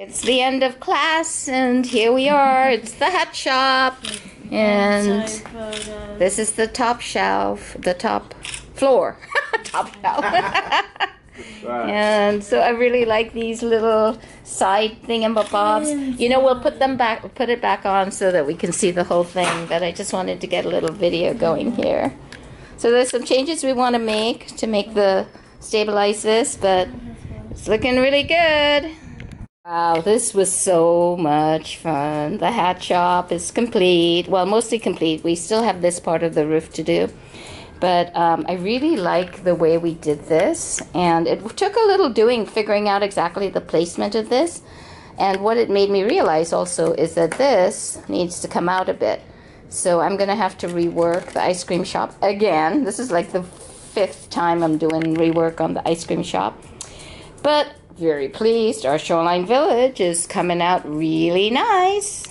It's the end of class, and here we are. It's the hat shop, and this is the top shelf, the top floor, top shelf. And so I really like these little side thingamabobs. You know, we'll put them back, put it back on so that we can see the whole thing. But I just wanted to get a little video going here. So there's some changes we want to make to make the stabilize this, but it's looking really good. Wow, this was so much fun. The hat shop is complete. Well, mostly complete. We still have this part of the roof to do. But um, I really like the way we did this. And it took a little doing figuring out exactly the placement of this. And what it made me realize also is that this needs to come out a bit. So I'm going to have to rework the ice cream shop again. This is like the fifth time I'm doing rework on the ice cream shop. But very pleased. Our Shoreline Village is coming out really nice.